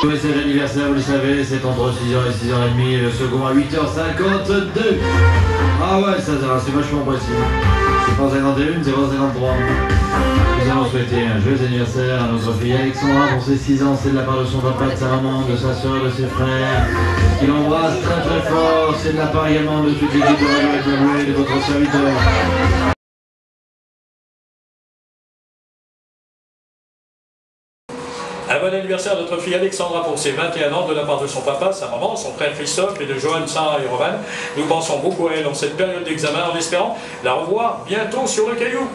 C'est l'anniversaire, vous le savez, c'est entre 6h et 6h30, le second à 8h52. Ah ouais, ça, c'est vachement précis. C'est pas 51, c'est pas 53. Nous allons souhaiter un joyeux anniversaire à notre fille Alexandra pour ses 6 ans. C'est de la part de son papa, de sa maman, de sa soeur, de ses frères. Il embrasse très très fort. C'est de la part également de toute l'équipe de Radio et de votre serviteur. Un bon anniversaire à notre fille Alexandra pour ses 21 ans de la part de son papa, sa maman, son frère Christophe et de Johan, Sarah et Roman. Nous pensons beaucoup à elle en cette période d'examen en espérant la revoir bientôt sur le caillou.